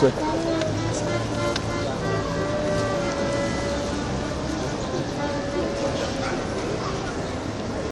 This way.